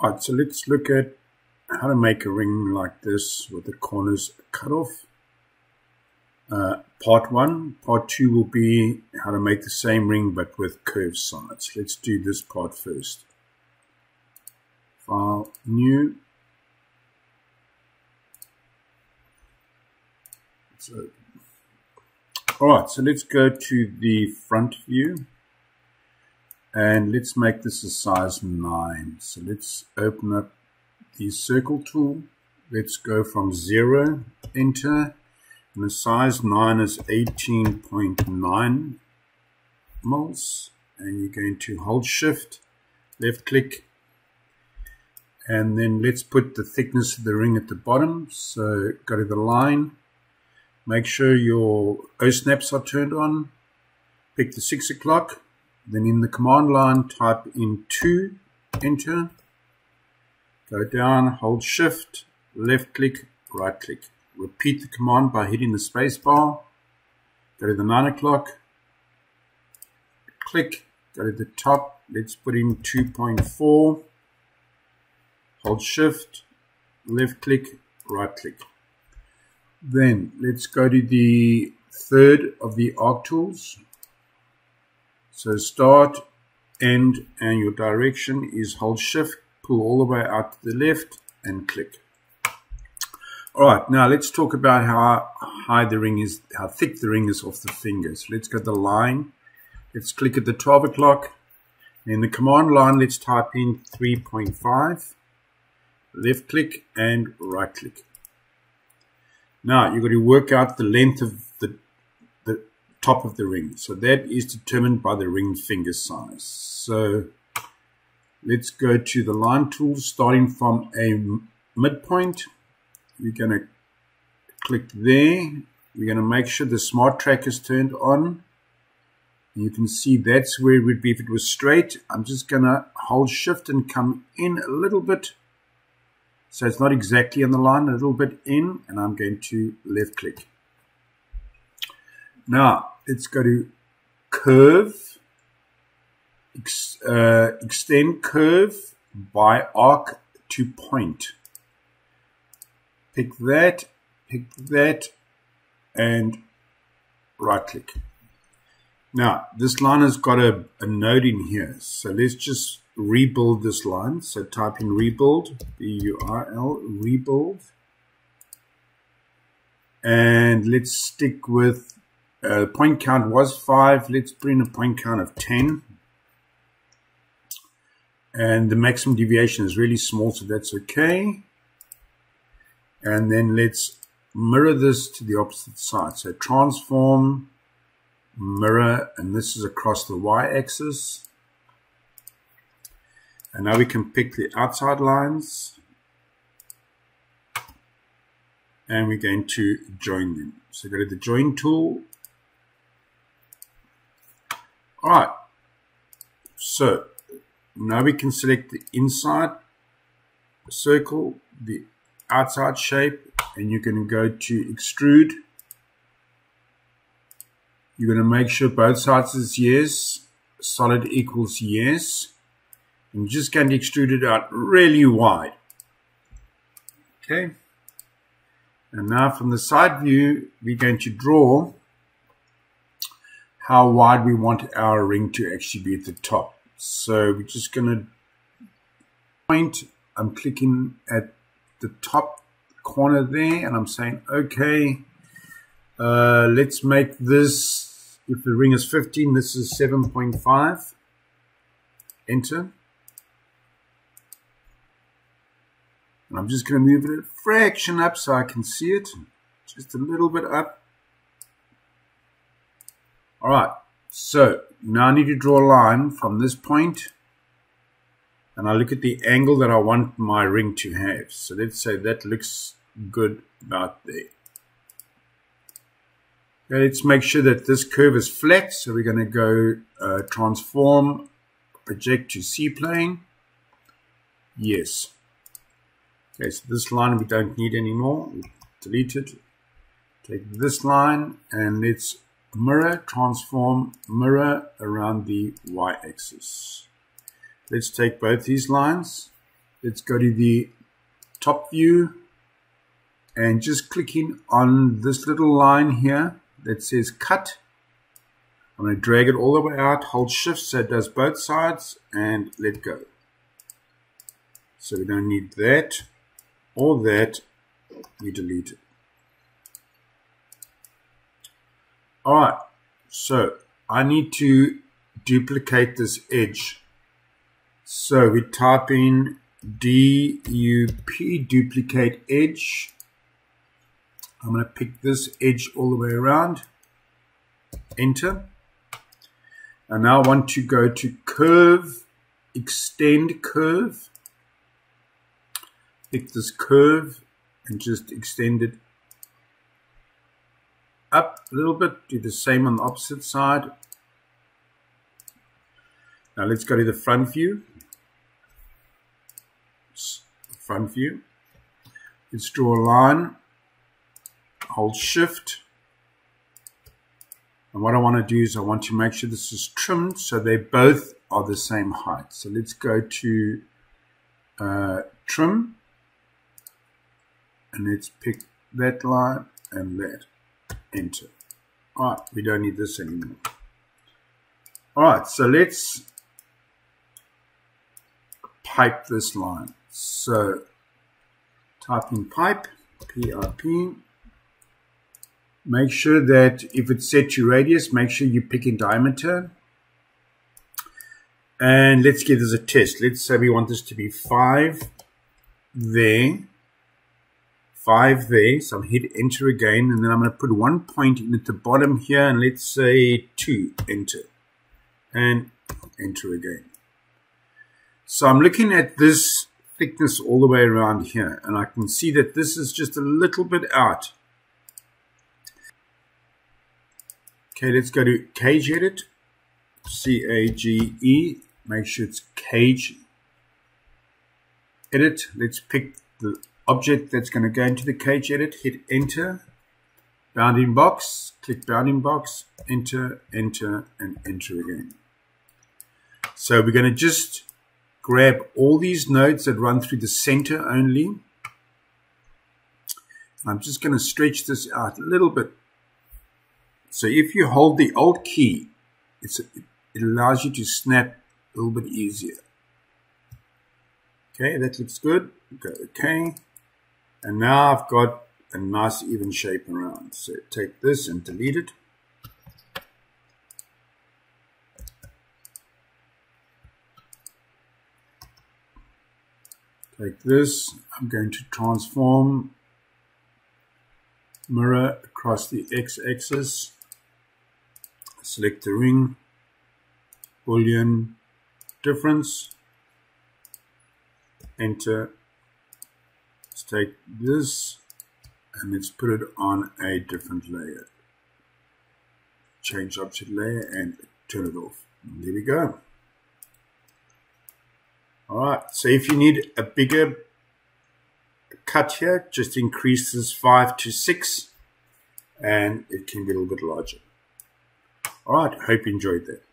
Right, so let's look at how to make a ring like this with the corners cut off. Uh, part one. Part two will be how to make the same ring but with curved sides. Let's do this part first. File, new. So, all right, so let's go to the front view and let's make this a size 9 so let's open up the circle tool. Let's go from 0 enter. And the size 9 is 18.9 mils. And you're going to hold shift left click. And then let's put the thickness of the ring at the bottom. So go to the line. Make sure your O snaps are turned on. Pick the 6 o'clock then in the command line, type in 2, enter, go down, hold shift, left click, right click. Repeat the command by hitting the space bar, go to the 9 o'clock, click, go to the top, let's put in 2.4, hold shift, left click, right click. Then let's go to the third of the arc tools, so start, end, and your direction is hold shift, pull all the way out to the left, and click. All right, now let's talk about how high the ring is, how thick the ring is off the fingers. Let's go to the line. Let's click at the 12 o'clock. In the command line, let's type in 3.5, left click and right click. Now you've got to work out the length of top of the ring. So that is determined by the ring finger size. So let's go to the line tool starting from a midpoint. We're going to click there. We're going to make sure the smart track is turned on. You can see that's where it would be if it was straight. I'm just going to hold shift and come in a little bit. So it's not exactly on the line, a little bit in, and I'm going to left click. Now, let's go to curve, ex, uh, extend curve by arc to point. Pick that, pick that, and right click. Now, this line has got a, a node in here. So let's just rebuild this line. So type in rebuild, B-U-R-L, rebuild. And let's stick with uh, point count was 5. Let's put in a point count of 10. And the maximum deviation is really small, so that's okay. And then let's mirror this to the opposite side. So transform, mirror, and this is across the y-axis. And now we can pick the outside lines. And we're going to join them. So go to the join tool all right. So now we can select the inside circle, the outside shape, and you're going to go to extrude. You're going to make sure both sides is yes, solid equals yes. I'm just going to extrude it out really wide. Okay. And now from the side view, we're going to draw how wide we want our ring to actually be at the top. So we're just going to point, I'm clicking at the top corner there and I'm saying, okay, uh, let's make this, if the ring is 15, this is 7.5. Enter. And I'm just going to move it a fraction up so I can see it. Just a little bit up. All right, so now I need to draw a line from this point and I look at the angle that I want my ring to have. So let's say that looks good about there. Okay, let's make sure that this curve is flat. So we're going to go uh, transform, project to C-plane. Yes. Okay, so this line we don't need anymore. Delete it. Take this line and let's mirror transform mirror around the y-axis. Let's take both these lines let's go to the top view and just clicking on this little line here that says cut. I'm going to drag it all the way out, hold shift so it does both sides and let go. So we don't need that or that, we delete it. Alright, so I need to duplicate this edge. So we type in DUP duplicate edge. I'm going to pick this edge all the way around. Enter. And now I want to go to curve, extend curve. Pick this curve and just extend it up a little bit. Do the same on the opposite side. Now let's go to the front view. Front view. Let's draw a line. Hold shift. And what I want to do is I want to make sure this is trimmed so they both are the same height. So let's go to uh, trim. And let's pick that line and that. Enter. All right, we don't need this anymore. All right, so let's pipe this line. So type in pipe, PIP. Make sure that if it's set to radius, make sure you pick in diameter. And let's give this a test. Let's say we want this to be 5 there, 5 there. So I'm hit enter again, and then I'm going to put one point in at the bottom here, and let's say 2, enter. And enter again. So I'm looking at this thickness all the way around here, and I can see that this is just a little bit out. Okay, let's go to cage edit, C-A-G-E, make sure it's cage edit. Let's pick the object that's going to go into the cage edit, hit enter, bounding box, click bounding box, enter, enter, and enter again. So we're going to just grab all these nodes that run through the center only. I'm just going to stretch this out a little bit. So if you hold the Alt key, it allows you to snap a little bit easier. Okay, that looks good. Go OK. And now I've got a nice even shape around. So take this and delete it. Take this. I'm going to transform mirror across the x-axis. Select the ring, boolean difference, enter. Take this and let's put it on a different layer. Change object layer and turn it off. And there we go. All right, so if you need a bigger cut here, just increase this 5 to 6 and it can be a little bit larger. All right, hope you enjoyed that.